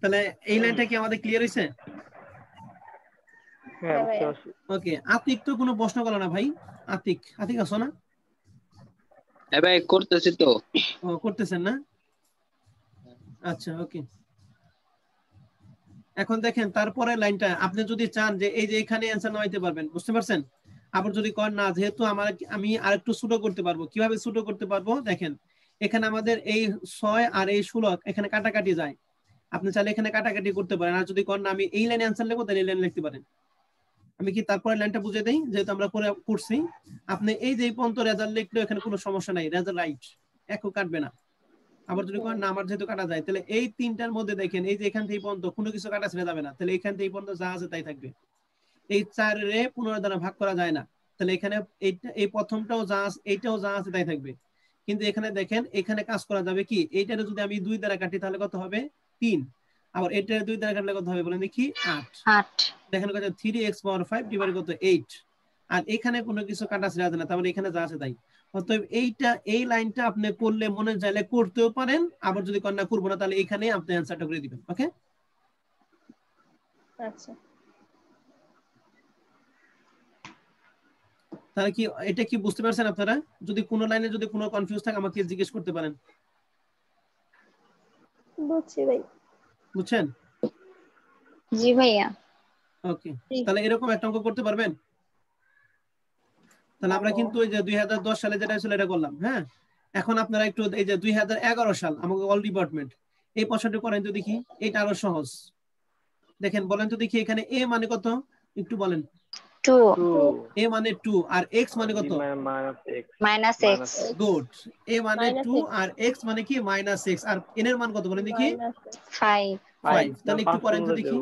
তাহলে এই লাইনটা কি আমাদের ক্লিয়ার হয়েছে হ্যাঁ ভাইয়া। পারছি ওকে আতিক তো কোনো প্রশ্ন করল না ভাই? আতিক আতিক আছো না? হ্যাঁ ভাই করতেছি তো। ও করতেছেন না? আচ্ছা ওকে। এখন দেখেন তারপরে লাইনটা আপনি যদি চান যে এই যে এখানে অ্যান্সার নামাইতে পারবেন বুঝতে পারছেন? আবার যদি করেন না যেহেতু আমার আমি আরেকটু ছোট করতে পারব। কীভাবে ছোট করতে পারব? দেখেন এখানে আমাদের এই ছয় আর এই ষোলো এখানে কাটাকাটি যায়। আপনি চাইলে এখানে কাটাকাটি করতে পারেন। আর যদি করেন আমি এই লাইনে অ্যান্সার লিখব, তাহলে এই লাইনে লিখতে পারেন। আমি কি তারপরে লাইনটা বুঝে দেই? যেহেতু আমরা করে করছি। আপনি এই যে পর্যন্ত রেজাল্ট লিখলেও এখানে কোনো সমস্যা নাই। রেজাল্ট রাইট একও কাটবে না। আবার যদি করেন, না, আমার যেহেতু কাটা যায়, তাহলে এই তিনটার মধ্যে দেখেন, এই যে এখান থেকে পর্যন্ত কোনো কিছু কাটা ছেড়ে যাবে না। তাহলে এখান থেকে পর্যন্ত যা আছে তাই থাকবে। এই চারে পুনরায় দ্বারা ভাগ করা যায় না। তাহলে এখানে এই প্রথমটাও যা আছে, এইটাও যা আছে তাই থাকবে। কিন্তু এখানে দেখেন, এখানে কাজ করা যাবে কি? এইটারে যদি আমি দুই দ্বারা কাটি, তাহলে কত হবে? তিন। আবার এটারে দুই দ্বারা কাটলে কত হবে? বলেন দেখি আট। আট। দেখেন কত three x power five divide কত এইট আর এখানে কোনো কিছু কাটা যায় না তারপরে এখানে যা আছে তাই। অতএব এইটা এই লাইনটা আপনি করলে মনে চাইলে করতেও পারেন আবার যদি কন্যা করব না তাহলে এখানে আপনি অ্যান্সারটা করে দিবেন ওকে আচ্ছা। তাহলে কি এটা কি বুঝতে পারছেন আপনারা? যদি কোনো লাইনে যদি কোনো কনফিউজ থাকে আমাকে জিজ্ঞেস করতে পারেন। বুঝছি ভাই। বুঝছেন? জি ভাইয়া। ওকে। তাহলে এরকম একটা অঙ্ক করতে পারবেন? তাহলে আমরা কিন্তু ওই যে দুই হাজার দশ সালে যেটা ছিল এটা করলাম হ্যাঁ? এখন আপনারা একটু এই যে দুই হাজার এগারো সাল আমাকে অল ডিপার্টমেন্ট এই প্রশ্নটা করেন তো দেখি এটা আরও সহজ। দেখেন বলেন তো দেখি এখানে এ মানে কত? একটু বলেন। টু এ মানে টু আর এক্স মানে কত? মাইনাস এক্স গুড এ মানে টু আর এক্স মানে কি? মাইনাস এক্স আর এন এর মান কত বলেন দেখি? ফাইভ Five, তাহলে একটু করেন তো দেখি।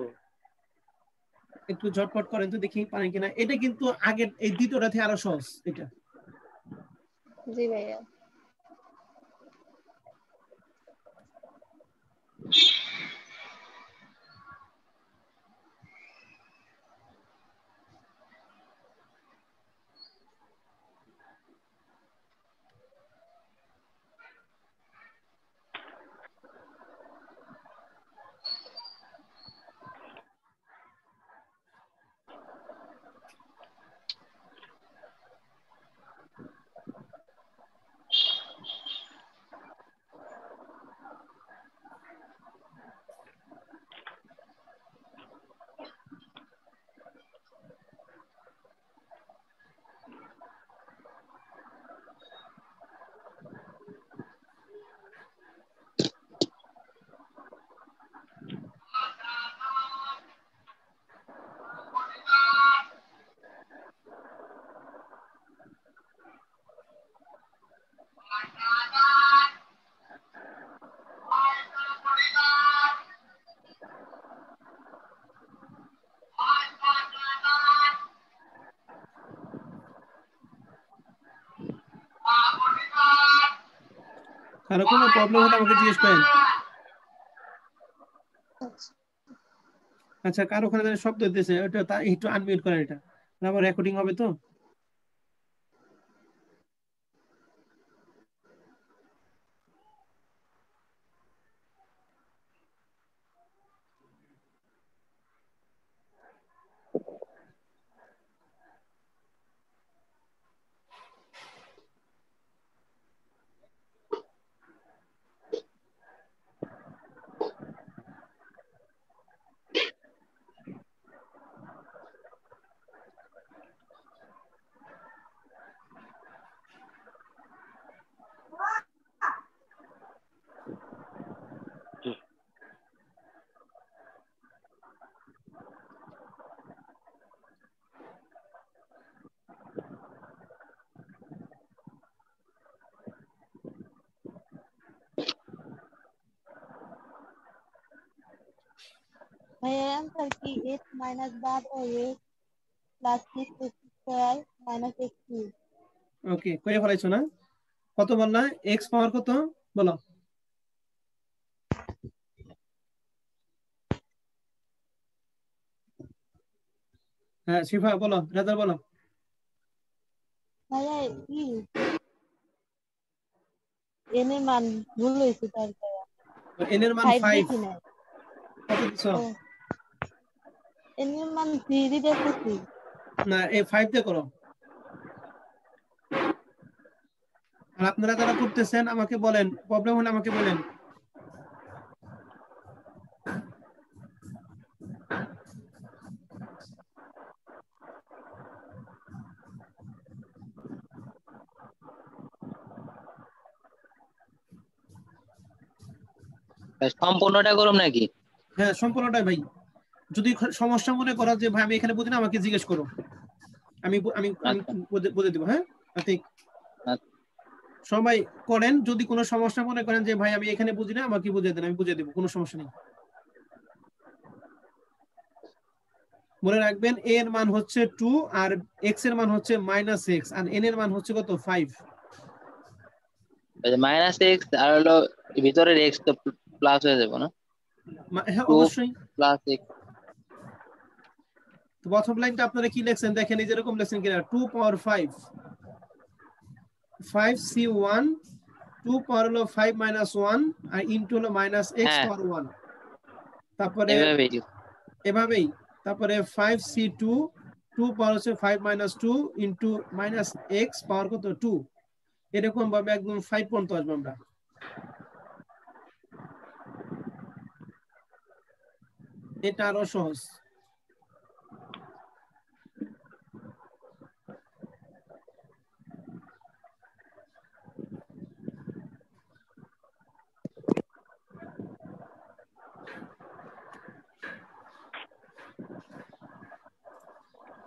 একটু ঝটপট করেন তো দেখি পারেন কিনা। এটা কিন্তু আগের এই দ্বিতীয়টা থেকে আরও সহজ এটা। জি ভাইয়া। কারও কোনো প্রবলেম হলে আমাকে জিজ্ঞেস করেন। আচ্ছা। কারও ওখানে শব্দ দিতেছে? ওটা একটু আনমিউট করেন এটা। আবার রেকর্ডিং হবে তো? এক্স মাইনাস বার ও x plus six x square minus x cube okay করে ফেলাইছো না? কত বললা? এক্স পাওয়ার কত? বলো। হ্যাঁ শিফা বলো রাজা বলো। ভাইয়া কি? এন এর মান ভুল হয়েছে তার এন এর মান ফাইভ ফাইভ দেখি নাই। কত দিছ? ও এন এর মান থ্রি দেখতেছি না এই ফাইভ দিয়ে করো। আর আপনারা যারা করতেছেন আমাকে বলেন প্রবলেম হলে আমাকে বলেন। সম্পূর্ণটা করুম নাকি? হ্যাঁ সম্পূর্ণটাই ভাই। যদি সমস্যা মনে করো যে ভাই আমি এখানে বুঝি না আমাকে জিজ্ঞেস করো। আমি আমি আচ্ছা। বলে- দিব হ্যাঁ? আচ্ছা। সবাই করেন যদি কোনো সমস্যা মনে করেন যে ভাই আমি এখানে বুঝি না আমাকে বুঝিয়ে দেন আমি বুঝিয়ে দেবো কোনো সমস্যা নেই। মনে রাখবেন a এর মান হচ্ছে টু আর এক্সের মান হচ্ছে মাইনাস এক্স আর এন এর মান হচ্ছে কত? ফাইভ মাইনাস এক্স আর হলো ভিতরের এক্স তো প্লাস হয়ে যাবে না? হ্যাঁ অবশ্যই। প্লাস এক্স তো প্রথম লাইনটা আপনারা কি লিখছেন? দেখেন এই যেরকম লিখছেন কিনা two power five five C one two power হলো ফাইভ মাইনাস ওয়ান আর ইন্টু হলো মাইনাস হ্যাঁ। পাওয়ার ওয়ান তারপরে এভাবেই। তারপরে five C two two power হচ্ছে five minus two into minus x power কত? টু এরকম ভাবে একদম ফাইভ পর্যন্ত আসব আমরা। এটা আরও সহজ।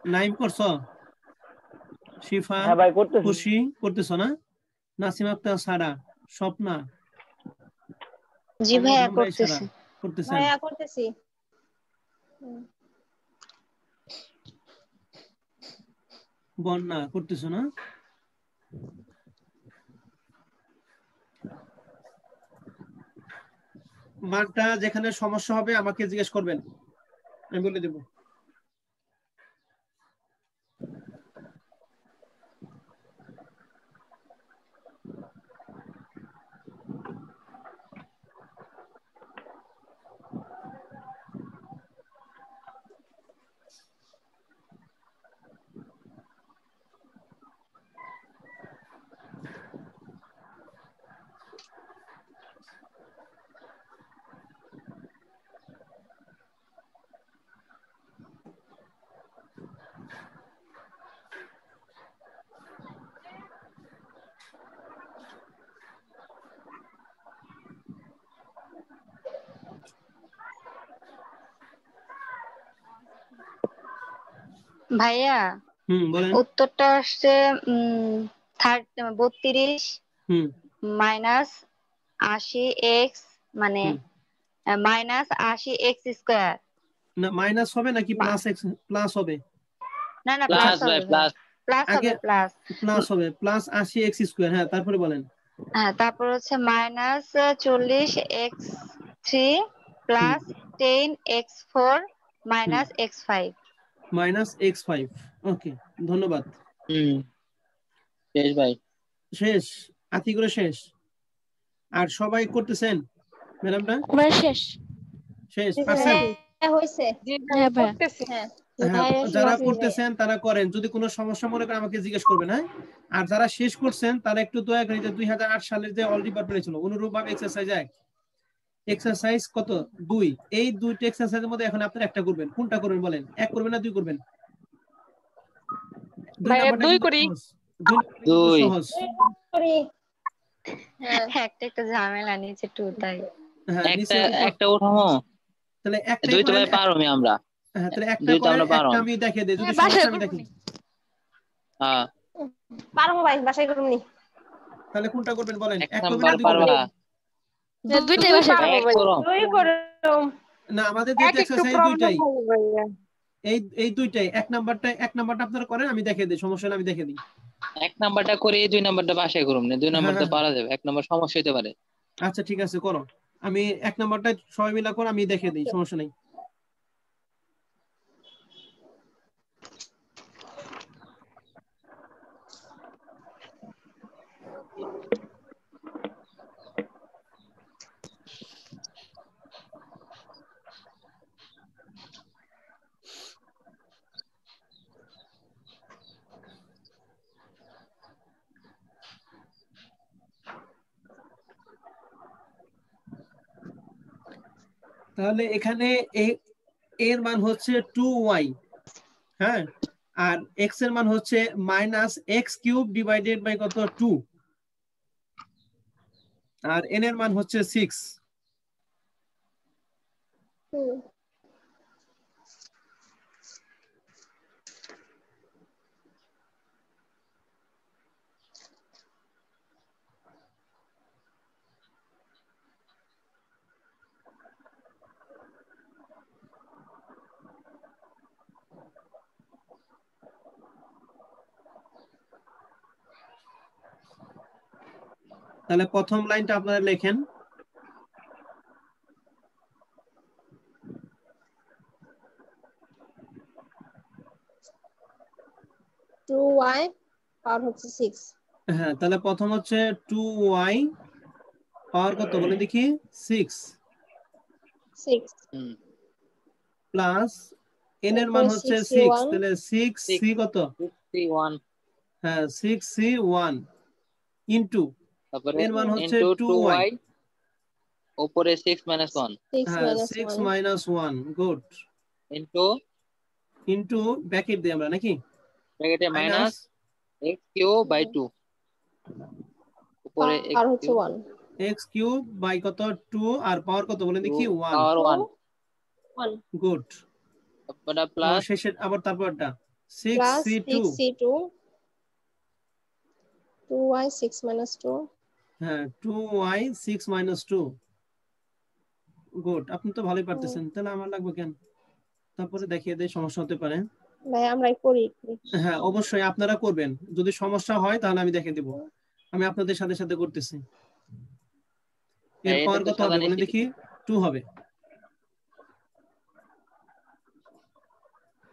নাইম করছ? শিফা হ্যাঁ ভাই করতেছি। খুশি? করতেছো না? নাসিম আক্তার সারা স্বপ্না? জি ভাইয়া ইশারা করতেছি। ভাইয়া করতেছি। বন্যা করতেছো না? মানটা যেখানে সমস্যা হবে আমাকে জিজ্ঞেস করবেন। আমি বলে দেব। ভাইয়া উত্তরটা আসছে উম থার্ড বত্রিশ মাইনাস আশি এক্স মানে মাইনাস আশি এক্স স্কোয়ার না মাইনাস হবে নাকি প্লাস এক্স প্লাস হবে? না না প্লাস প্লাস হবে প্লাস প্লাস হবে প্লাস প্লাস হবে প্লাস আশি এক্স স্কোয়ার হ্যাঁ তারপরে বলেন। হ্যাঁ তারপর হচ্ছে মাইনাস চল্লিশ x three plus ten x four minus x five minus x five okay ধন্যবাদ। হুম শেষ ভাই। শেষ আতি করে শেষ। আর সবাই করতেছেন ম্যাডামটা আমার শেষ। শেষ জি, পারছেন? হ্যাঁ হয়েছে। হ্যাঁ হ্যাঁ। হ্যাঁ, যারা করতেছেন তারা করেন। যদি কোনো সমস্যা মনে করেন আমাকে জিজ্ঞেস করবেন হ্যাঁ? আর যারা শেষ করছেন তারা একটু দয়া করে যে দুই সালের যে অল ডিপার্টমেন্টে ছিল অনুরূপ ভাবে এক্সারসাইজ এক এক্সারসাইজ কত? দুই। এই দুইটা এক্সারসাইজের মধ্যে এখন আপনারা একটা করবেন। কোনটা করবেন বলেন? এক করবেন না দুই করবেন? দুই করি। দুই। সহজ। করি হ্যাঁ একটা একটা ঝামেলা নিয়েছে টু তাই। হ্যাঁ একটা একটা তাহলে একটা দুই তো ভাই পারো আমি আমরা। হ্যাঁ তাহলে একটা দুই তো আমরা পারো। একটা আমি দেখিয়ে দিই। যদি হ্যাঁ, সমস্যা আমি দিই। হ্যাঁ। ভাই বাসায় করুম নি। তাহলে কোনটা করবেন বলেন? এক এক করবেন না দুই করবেন? দুইটাই না আমাদের দুইটা এক্সারসাইজ দুইটাই। এই এই দুইটাই। এক নাম্বারটা এক নাম্বারটা আপনারা করেন আমি দেখিয়ে দিই সমস্যা আমি দেখিয়ে দিই। এক নাম্বারটা করে দুই নাম্বারটা বাসায় করুন না দুই নাম্বারটা হ্যাঁ। পারা যাবে এক নাম্বার সমস্যা হতে পারে। আচ্ছা ঠিক আছে করো। আমি এক নাম্বারটা সবাই মিলা করে আমি দেখে দিই সমস্যা নেই। তাহলে এখানে এর মান হচ্ছে টু ওয়াই হ্যাঁ? আর এক্সের মান হচ্ছে minus x cube divided by কত? টু আর এন এর মান হচ্ছে সিক্স তাহলে প্রথম লাইনটা আপনারা লেখেন। টু ওয়াই পাওয়ার হচ্ছে সিক্স হ্যাঁ তাহলে প্রথম হচ্ছে টু ওয়াই পাওয়ার কত? বলে দেখি সিক্স সিক্স হুম। প্লাস এন এর মান হচ্ছে সিক্স তাহলে সিক্স। সি কত? ওয়ান হ্যাঁ সিক্স সি ওয়ান ইন্টু তারপরে এর মান হচ্ছে 2y উপরে 6 1 6 1 গুড ইনটু ইনটু ব্র্যাকেট দিই আমরা নাকি? ব্র্যাকেটে মাইনাস x কিউব বাই 2 উপরে x হচ্ছে 1 x কিউব কত? 2 আর পাওয়ার কত বলেন দেখি? 1 পাওয়ার 1 1 গুড তারপর প্লাস শেষে আবার তারপরটা। 6c2 6c2 2y 6 2 হ্যাঁ two y six minus two good আপনি তো ভালোই পারতেছেন। তাহলে আমার লাগবে কেন? তারপরে দেখিয়ে দেয় সমস্যা হতে পারে। ভাই আমরাই করি। হ্যাঁ অবশ্যই আপনারা করবেন। যদি সমস্যা হয় তাহলে আমি দেখে দিব। আমি আপনাদের সাথে সাথে করতেছি। এরপর কত হবে? বলে দেখি। টু হবে।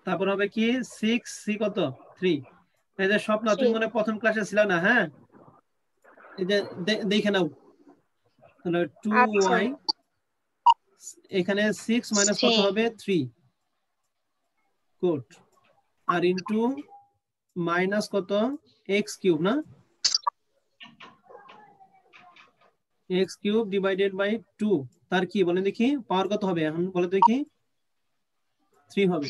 তারপর হবে কি? সিক্স সি কত? থ্রি এই যে স্বপ্ন তুমি Three. মনে প্রথম ক্লাসে ছিল না হ্যাঁ? দে- দেখে নাও। তাহলে টু আচ্ছা। এখানে সিক্স মাইনাস কত হবে? থ্রি গুড আর ইনটু মাইনাস কত? এক্স কিউব না? X cube divided by two তার কি? বলেন দেখি। পাওয়ার কত হবে? এখন বলে দেখি। থ্রি হবে।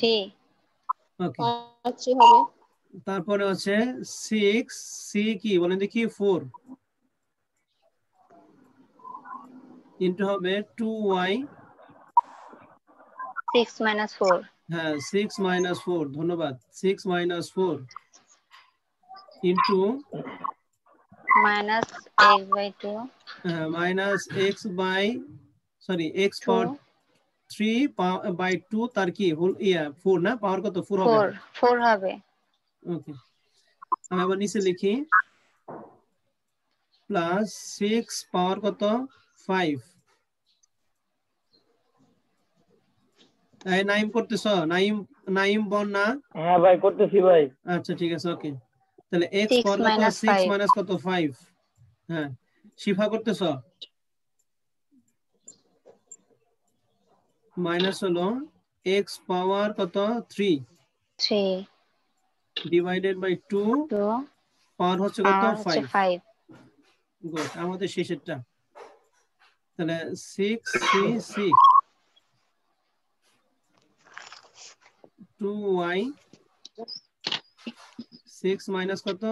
ওকে হবে। তারপরে হচ্ছে সিক্স সি কি? বলেন দেখি ফোর ইন্টু হবে two y six minus four হ্যাঁ সিক্স মাইনাস ফোর ধন্যবাদ। Six minus four into minus x by two minus x by sorry x two power three by two তার কি? হোল ইয়া four না? পাওয়ার কত? ফোর হবে। Four four হবে। ওকে আমি আবার নিচে লিখি। প্লাস সিক্স পাওয়ার কত? ফাইভ এই নাইম করতেছ? নাইম নাইম বন্যা হ্যাঁ ভাই করতেছি ভাই। আচ্ছা ঠিক আছে ওকে তাহলে এক্স পাওয়ার কত? minus সিক্স মাইনাস কত? ফাইভ হ্যাঁ। শিফা করতেছ? মাইনাস হলো এক্স পাওয়ার কত? Three three divided by two two power হচ্ছে কত? আর হচ্ছে ফাইভ ফাইভ গুড আমাদের শেষেরটা। তাহলে six C C two y six minus কত?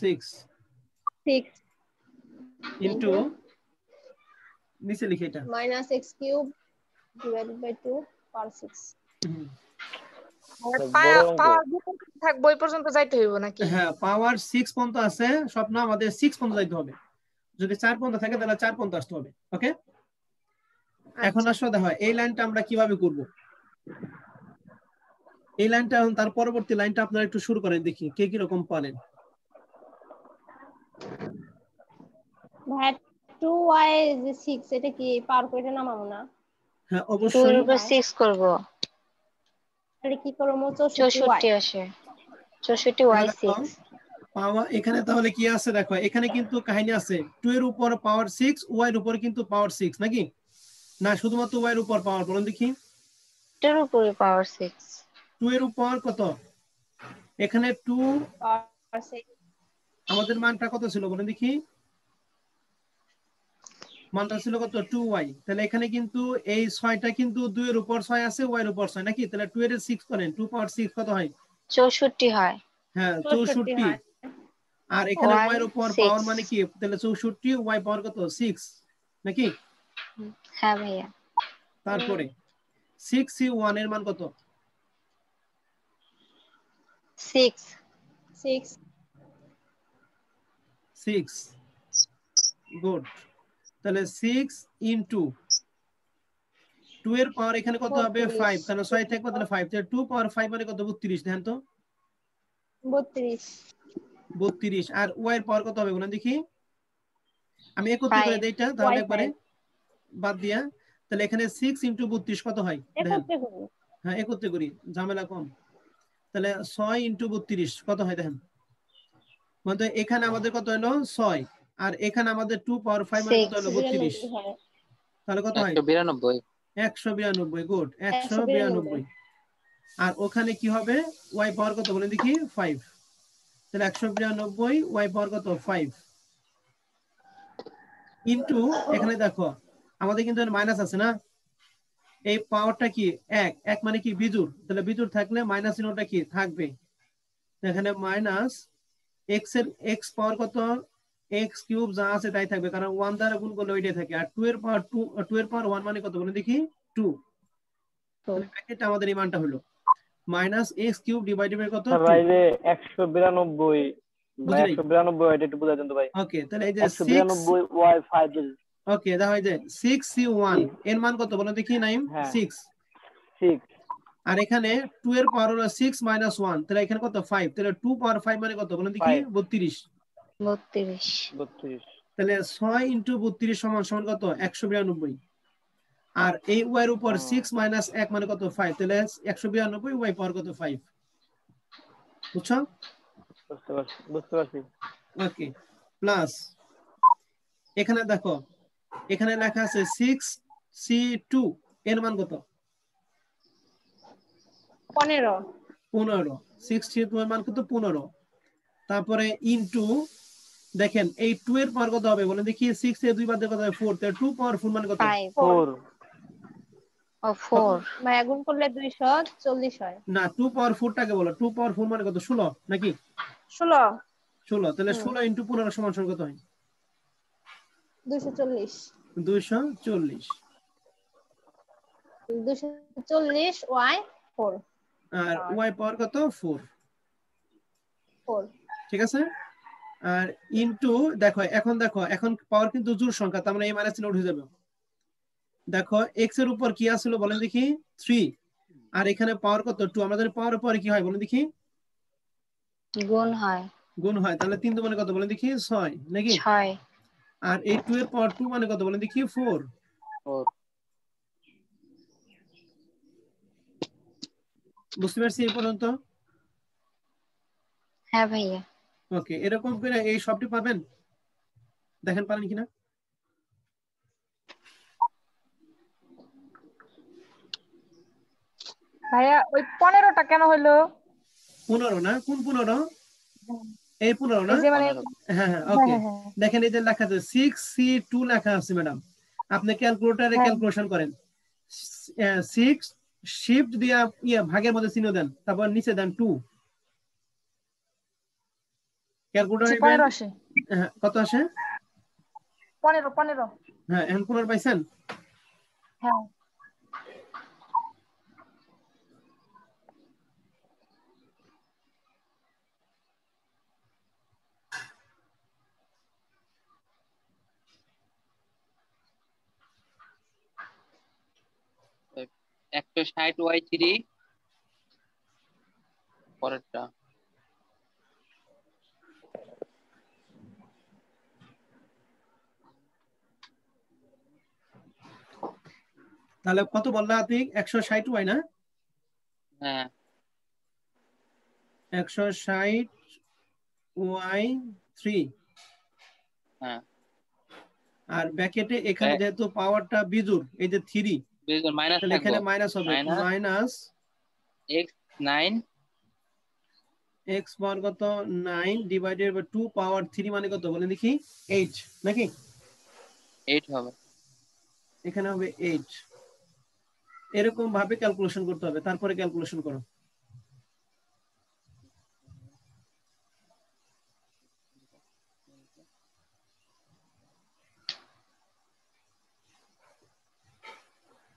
সিক্স সিক্স ইন্টু নিচে লিখে এটা। Minus x cube divided by two power six হইব নাকি? হ্যাঁ পাওয়ার সিক্স পর্যন্ত আছে স্বপ্ন আমাদের সিক্স পর্যন্ত যাইতে হবে। যদি চার পর্যন্ত থাকে তাহলে চার পর্যন্ত আসতে হবে ওকে এখন আসলে দেখো এই লাইনটা আমরা কীভাবে করব? এই লাইনটা এখন তার পরবর্তী লাইনটা আপনারা একটু শুরু করেন দেখি কে কি রকম পারেন। ভাই টু ওয়াই যে সিক্স এটা কি পাওয়ার করে নামাবো না? হ্যাঁ অবশ্যই। এর উপর সিক্স করব। তাহলে কি করব? চৌষট্টি ওয়াই আসে। চৌষট্টি ওয়াই দেখো, সিক্স পাওয়ার এখানে তাহলে কি আছে দেখো এখানে কিন্তু কাহিনী আছে টু এর উপর পাওয়ার সিক্স ওয়াই এর উপর কিন্তু পাওয়ার সিক্স নাকি? না শুধুমাত্র ওয়াই এর উপর পাওয়ার বলেন দেখি। উপরে পাওয়ার সিক্স টু এর উপর কত? এখানে টু পাওয়ার সিক্স আমাদের মানটা কত ছিল বলেন দেখি। মানটা ছিল কত? টু ওয়াই তাহলে এখানে কিন্তু এই ছয়টা কিন্তু দুই এর উপর ছয় আছে ওয়াই এর উপর ছয় নাকি? তাহলে টু এর সিক্স করেন টু পাওয়ার সিক্স কত হয়? চৌষট্টি হয়। হ্যাঁ চৌষট্টি। হয়। আর এখানে Y ওয়াই এর উপর পাওয়ার মানে কি? তাহলে চৌষট্টি ওয়াই পাওয়ার কত? সিক্স নাকি? হ্যাঁ ভাইয়া। তারপরে সিক্স সি ওয়ানের মান কত? সিক্স সিক্স সিক্স গুড তাহলে সিক্স ইন্টু টু এর পাওয়ার এখানে কত হবে? বত্রিশ। ফাইভ কারণ ছয় থাকবে তাহলে ফাইভ তাহলে টু পাওয়ার ফাইভ মানে কত? বত্রিশ দেখেন তো। বত্রিশ। বত্রিশ। আর ওয়াই এর পাওয়ার কত হবে বলেন দেখি। আমি একত্রে করে. দিই এটা তাহলে একবারে বাদ দিয়া তাহলে এখানে সিক্স ইন্টু বত্রিশ কত হয়? হ্যাঁ একত্রে করি ঝামেলা কম। তাহলে ছয় ইন্টু বত্রিশ কত হয় দেখেন? মানে এখানে আমাদের কত হলো? ছয়। আর এখানে আমাদের টু পাওয়ার ফাইভ মানে কত হলো? বত্রিশ। বিরানব্বই হয়। তাহলে কত হয়? একশো বিরানব্বই। একশো বিরানব্বই গুড একশো 192 বিরানব্বই। আর ওখানে কি হবে? ওয়াই পাওয়ার কত বলে দেখি? ফাইভ তাহলে একশো বিরানব্বই ওয়াই পাওয়ার কত? ফাইভ ইন্টু এখানে দেখো আমাদের কিন্তু মাইনাস আছে না? এই পাওয়ারটা কি? এক। এক মানে কি? বিজুর তাহলে বিজুর থাকলে মাইনাস চিহ্নটা কি? থাকবে এখানে মাইনাস এক্সের এক্স পাওয়ার কত? এক্স কিউব যা আছে তাই থাকবে। কারণ ওয়ান দ্বারা গুণ করলে ওইটাই থাকে। আর টু এর পাওয়ার টু টু এর পাওয়ার ওয়ান মানে কত? বলে দেখি। টু আমাদের এই মানটা হলো। Minus x cube divided by কত? ভাই যে একশো বিরানব্বই ভাই বুঝলি? একশো বিরানব্বই এটা একটু বুঝাই দেন তো ভাই। ওকে তাহলে এই যে একশো সিক্স বিরানব্বই ওয়াই ফাইভ ওকে যে ওয়ানের মান কত বলো দেখি নাইম? হ্যাঁ। সিক্স সিক্স আর এখানে টু এর পাওয়ার হলো সিক্স মাইনাস ওয়ান তাহলে এখানে কত? ফাইভ তাহলে টু পাওয়ার ফাইভ মানে কত? বলো দেখি Five। বত্রিশ। বত্রিশ। বত্রিশ। তাহলে ছয় ইন্টু বত্রিশ সমান সমান কত? একশো বিরানব্বই। আর এই ওয়াই এর উপর ও। সিক্স মাইনাস এক মানে কত? ফাইভ তাহলে একশো বিরানব্বই ওয়াই পাওয়ার কত? ফাইভ বুঝছ? বুঝতে পারছি বুঝতে পারছি। ওকে প্লাস এখানে দেখো এখানে লেখা আছে সিক্স সি টু এর মান কত? পনেরো। পনেরো। সিক্স সি টু এর মান কত? পনেরো। তারপরে ইনটু দেখেন এই টু এর পাওয়ার কত হবে? বলে দেখি সিক্স এর দুই বাদ দিয়ে কত হবে? ফোর তাহলে টু পাওয়ার ফোর মানে কত? ফাইভ ফোর ও মানে গুণ করলে দুইশো চল্লিশ হয়। না টু পাওয়ার ফোরটাকে বলো। টু পাওয়ার ফোর মানে কত? ষোলো নাকি? ষোলো। ষোলো তাহলে হুম। ষোলো ইন্টু পনেরো সমান সমান কত হয়? দুইশো চল্লিশ। দুইশো চল্লিশ। দুইশো চল্লিশ ওয়াই ফোর। আর আর- ওয়াই পাওয়ার কত? ফোর। ফোর। ঠিক আছে? আর ইনটু দেখো এখন দেখো এখন পাওয়ার কিন্তু জোর সংখ্যা তার মানে এই মাইনাস চিহ্ন উঠে যাবে। দেখো এক্সের উপর কি আসলো বলেন দেখি? থ্রি আর এখানে পাওয়ার কত? টু আমাদের পাওয়ার পরে কি হয় বলেন দেখি? গুণ হয়। গুণ হয়। তাহলে তিন মানে কত বলেন দেখি? ছয় নাকি? ছয়। আর এই টু এর পাওয়ার টু মানে কত বলেন দেখি? ফোর বুঝতে পারছি এই পর্যন্ত? হ্যাঁ ভাইয়া। ওকে এরকম করে এই সবটি পাবেন দেখেন পারেন কিনা? ভাইয়া ওই পনেরোটা কেন হইল? পনেরো না? কোন পনেরো? এই পনেরো না? মানে হ্যাঁ হ্যাঁ হ্যাঁ, ওকে হ্যাঁ, হ্যাঁ। দেখেন এই যে লেখা আছে সিক্স সি টু লেখা আছে ম্যাডাম আপনি ক্যালকুলেটারে হ্যাঁ। ক্যালকুলেশন করেন। সিক্স শিফট দিয়া ইয়া ভাগের মধ্যে চিহ্ন দেন তারপর নিচে দেন টু ক্যালকুলেটার আসে কত আসে? পনেরো পনেরো। হ্যাঁ এখন পনেরো পাইছেন? হ্যাঁ। একশো ষাট ওয়াই থ্রি পরেরটা। তাহলে কত বললা আপনি? একশো ষাট ওয়াই না? হ্যাঁ। একশো ষাট ওয়াই থ্রি হ্যাঁ। আর ব্যাকেটে এখানে। যেহেতু পাওয়ারটা বিজুর এই যে থ্রি মাইনাস এখানে মাইনাস হবে। Minus x nine x power কত? Nine divided by two power three মানে কত? বলেন দেখি এইট নাকি? এইট হবে। এখানে হবে এইট এরকম ভাবে ক্যালকুলেশন করতে হবে। তারপরে ক্যালকুলেশন করো।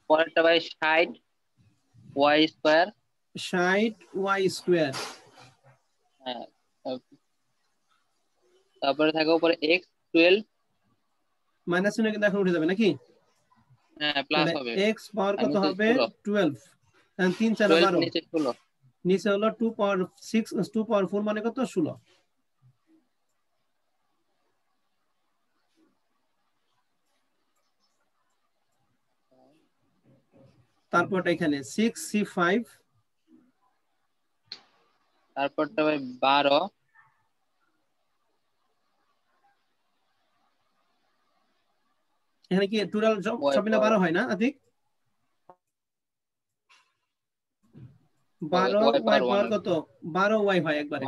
পরেরটা ভাই ষাট ওয়াই স্কোয়ার। ষাট ওয়াই স্কোয়ার। হ্যাঁ তারপরে থাকে উপরে এক্স টুয়েলভ। মাইনাস চিহ্ন কিন্তু এখন উঠে যাবে নাকি? হ্যাঁ প্লাস হবে। এক্স পাওয়ার কত হবে? 16 টুয়েলভ। তিন চার টুয়েলভ বারো নিচে ষোলো। নিচে হলো two power six two power four মানে কত? ষোলো। তারপরটা এখানে সিক্স সি ফাইভ তারপরটা ভাই বারো। এখানে কি টোটাল Y সব মিলে power। বারো হয় না আদিক? বারো Y ওয়াই পাওয়ার কত? বারো ওয়াই হয় একবারে।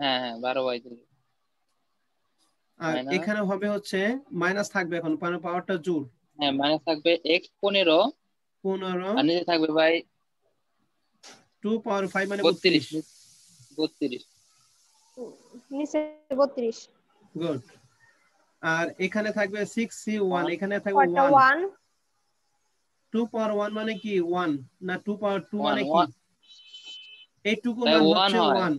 হ্যাঁ হ্যাঁ বারো ওয়াই দিল আর এখানে হবে হচ্ছে মাইনাস থাকবে এখন পাওয়ারটা জোর হ্যাঁ মাইনাস থাকবে এক্স পনেরো। পনেরো আর নিচে থাকবে ভাই টু পাওয়ার ফাইভ মানে বত্রিশ। বত্রিশ। বত্রিশ। নিচে বত্রিশ। গুড আর এখানে থাকবে সিক্স সি ওয়ান এখানে থাকবে ওয়ান টু পাওয়ার ওয়ান মানে কি? ওয়ান না টু পাওয়ার টু মানে কি? one. এইটুকু মান হচ্ছে ওয়ান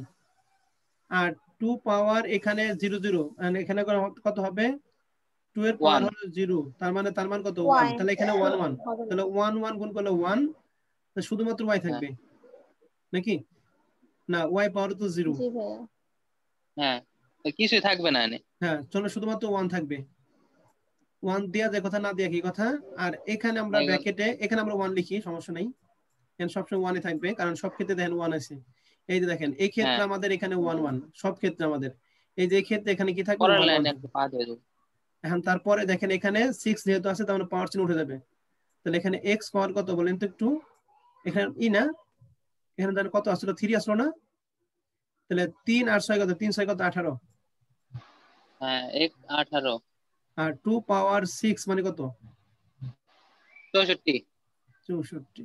আর টু পাওয়ার এখানে জিরো জিরো এখানে কত হবে? টু এর পাওয়ার হলো জিরো তার মানে তার মান কত? One One. তাহলে এখানে ওয়ান ওয়ান হবে। না। তাহলে ওয়ান ওয়ান গুণ করলে ওয়ান শুধুমাত্র ওয়াই থাকবে। নাকি? না ওয়াই পাওয়ার তো জিরো জি ভাইয়া। হ্যাঁ তো কিছুই থাকবে না হ্যাঁ চলো শুধুমাত্র ওয়ান থাকবে। ওয়ান দেয়া যায় কথা না দেয়া কি কথা? আর এখানে আমরা ব্র্যাকেটে এখানে আমরা ওয়ান লিখি সমস্যা নাই। এখানে সবসময় ওয়ানই থাকবে কারণ সব ক্ষেত্রে দেখেন ওয়ান আছে। এই যে দেখেন এই ক্ষেত্রে হ্যাঁ। আমাদের এখানে ওয়ান ওয়ান সব ক্ষেত্রে আমাদের। এই যে ক্ষেত্রে এখানে কি থাকবে? এখন তারপরে দেখেন এখানে সিক্স যেহেতু আছে তার মানে পাওয়ার চিহ্ন উঠে যাবে। তাহলে এখানে এক্স পাওয়ার কত বলেন তো একটু? এখানে ই না? এখানে তাহলে কত আসলো? থ্রি আসলো না? তাহলে তিন আর ছয় কত? তিন ছয় কত? আঠারো। হ্যাঁ এক আঠারো। আর টু পাওয়ার সিক্স মানে কত? চৌষট্টি। চৌষট্টি।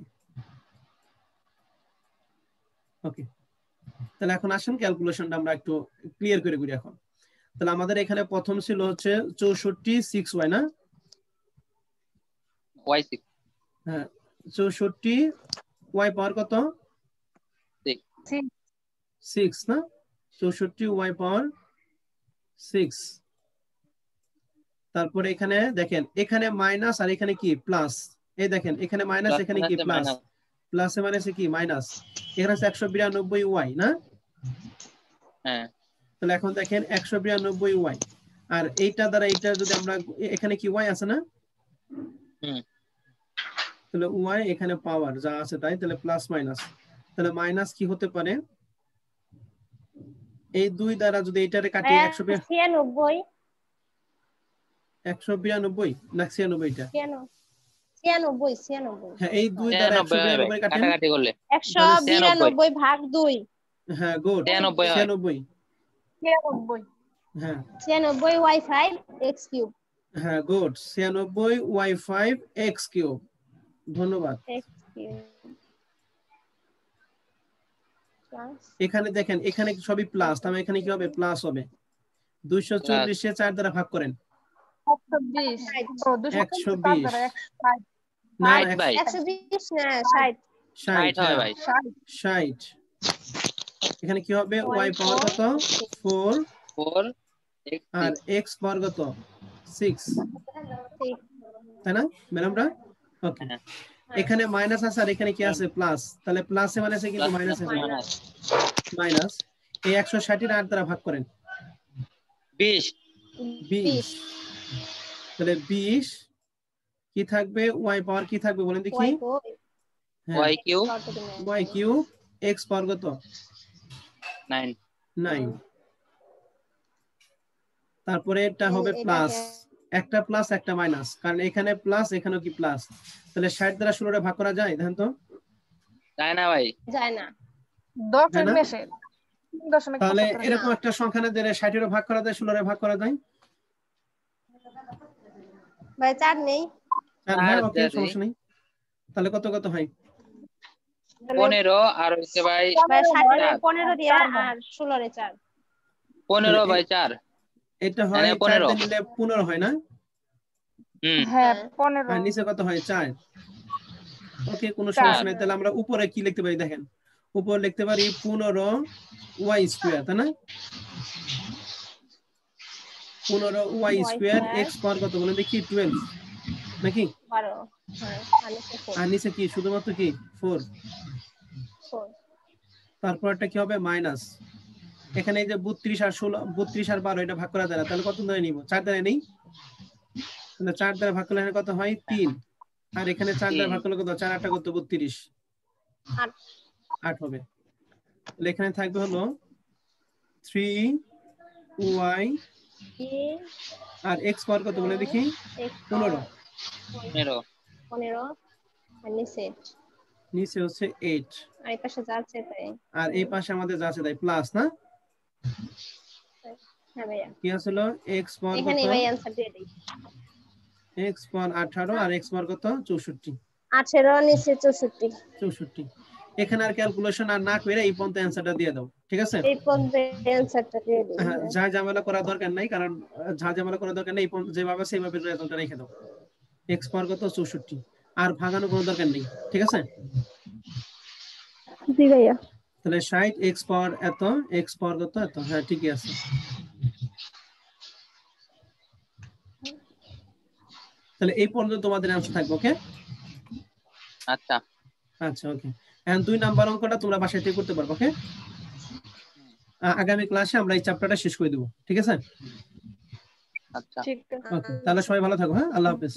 ওকে তাহলে এখন আসেন ক্যালকুলেশনটা আমরা একটু ক্লিয়ার করে করি এখন। তাহলে আমাদের এখানে প্রথম ছিল হচ্ছে চৌষট্টি সিক্স ওয়াই না? ওয়াই সিক্স হ্যাঁ চৌষট্টি ওয়াই পাওয়ার কত? সিক্স না? চৌষট্টি ওয়াই পাওয়ার সিক্স তারপরে এখানে দেখেন এখানে মাইনাস আর এখানে কি? প্লাস এই দেখেন এখানে মাইনাস এখানে কি? প্লাস প্লাসে মাইনাসে কি? মাইনাস এখানে একশো বিরানব্বই ওয়াই না? হ্যাঁ। তাহলে এখন দেখেন একশো বিরানব্বই ওয়াই। আর এইটা দ্বারা এইটা যদি আমরা এখানে কি ওয়াই আছে না? তাহলে ওয়াই এখানে পাওয়ার যা আছে তাই তাহলে প্লাস মাইনাস তাহলে মাইনাস কি হতে পারে? এই দুই দ্বারা যদি এটারে কাটিয়ে একশো বিরা- ছিয়ানব্বই। একশো বিরানব্বই না ছিয়ানব্বইটা ছিয়ানব্বই ছিয়ানব্বই ছিয়ানব্বই। হ্যাঁ এই দুই দ্বারা একশো বিরানব্বই কাটাকাটি করলে। একশো বিরানব্বই ভাগ দুই। হ্যাঁ গুড ছিয়ানব্বই। হ্যাঁ। 96 হ্যাঁ, ধন্যবাদ। এখানে দেখেন এখানে সবই প্লাস তাহলে মানে এখানে কি হবে? প্লাস হবে। 240 এ চার দ্বারা ভাগ করেন। একশো 120 না 120 60 60 হয় ভাই 60 এখানে কি হবে? Y ওয়াই পাওয়ার কত ফোর ফোর আর এক্স পাওয়ার কত সিক্স তাই না ম্যাডামরা? ওকে হ্যাঁ। এখানে মাইনাস আছে আর এখানে কি আছে? প্লাস তাহলে প্লাসে মাইনাসে কিন্তু মাইনাস আছে। মাইনাস এই একশো ষাটের আট দ্বারা ভাগ করেন। বিশ। বিশ। তাহলে বিশ কি থাকবে? ওয়াই পাওয়ার কি থাকবে বলেন দেখি। ওয়াই হ্যাঁ। Q y Q x power কত নাইন নাইন তারপরে এটা হবে প্লাস একটা প্লাস একটা মাইনাস কারণ এখানে প্লাস এখানেও কি প্লাস তাহলে ষাট দ্বারা ষোলোটা ভাগ করা যায় দেখেন তো? তাই না ভাই। যায় না। দশের? মেশে। দশমিক তাহলে এরকম একটা সংখ্যা না দিলে ষাটেরও ভাগ করা যায় ষোলোরে ভাগ করা যায়? ভাই চার নেই। চার হ্যাঁ ওকে সমস্যা নেই। তাহলে কত কত হয়? পনেরো আর হচ্ছে ভাই। পনেরো দিয়া আর ষোলোরে চার। পনেরো বাই চার। এটা হয় মানে পনেরো। পনেরো হয় না? হ্যাঁ পনেরো। নিচে কত হয়? চার। ওকে কোনো সমস্যা নাই। তাহলে আমরা উপরে কি লিখতে পারি? দেখেন। উপরে লিখতে পারি পনেরো ওয়াই স্কোয়ার তাই না? পনেরো ওয়াই স্কোয়ার এক্স পাওয়ার কত? বলে দেখি টুয়েলভ। নাকি? হ্যাঁ নিচে কি? শুধুমাত্র কি? ফোর। তারপরটা কি হবে? মাইনাস এখানে এই যে বত্রিশ আর ষোলো বত্রিশ আর বারো এটা ভাগ করা যায় না। তাহলে কত দ্বারা নিব? চার দ্বারা নেই? চার দ্বারা ভাগ করলে কত হয়? তিন। আর এখানে চার দ্বারা ভাগ করলে কত চার আটটা কত বত্রিশ। আট। হবে। তাহলে এখানে থাকবে হলো থ্রি ওয়াই আর এক্স পাওয়ার কত বলে দেখি? পনেরো। পনেরো। পনেরো আর নিচে। নিচে হচ্ছে এইট আর এই পাশে যা আছে তাই। আর এই পাশে আমাদের যা আছে তাই প্লাস না? হ্যাঁ ভাইয়া। কি আসলো? এক্স পাওয়ার এখানে ভাই অ্যান্সার দিয়ে দিই। এক্স পাওয়ার আঠারো আর পাওয়ার কত? চৌষট্টি। আঠেরো নিচে চৌষট্টি। চৌষট্টি। এখানে আর ক্যালকুলেশন আর না করে এই পর্যন্ত অ্যান্সারটা দিয়ে দাও ঠিক আছে? এই পর্যন্ত অ্যান্সারটা দিয়ে দিই। হ্যাঁ, যা ঝামেলা করার দরকার নাই কারণ যা ঝামেলা করার দরকার নেই এই পর্যন্ত যেভাবে সেইভাবে রেজাল্টটা রেখে দাও। এক্স পাওয়ার কত? চৌষট্টি। আর ভাগানো কোনো দরকার নেই ঠিক আছে? জি ভাইয়া। তাহলে ষাট এক্স পাওয়ার এত এক্স পাওয়ার কত এত? হ্যাঁ ঠিকই আছে। তাহলে এই পর্যন্ত তোমাদের থাকবে ওকে আচ্ছা। আচ্ছা ওকে এখন দুই নাম্বার অঙ্কটা তোমরা বাসায় থেকে করতে পারবে ওকে আগামী ক্লাসে আমরা এই চ্যাপ্টারটা শেষ করে দেবো ঠিক আছে? আচ্ছা। ঠিক আছে। ওকে তাহলে সবাই ভালো থাকো হ্যাঁ? আল্লাহ হাফেজ।